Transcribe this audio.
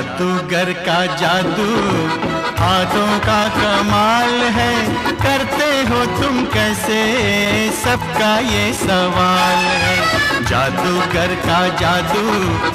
जादूगर का जादू। हाथों का कमाल है, करते हो तुम कैसे? सबका ये सवाल है। जादूगर का जादू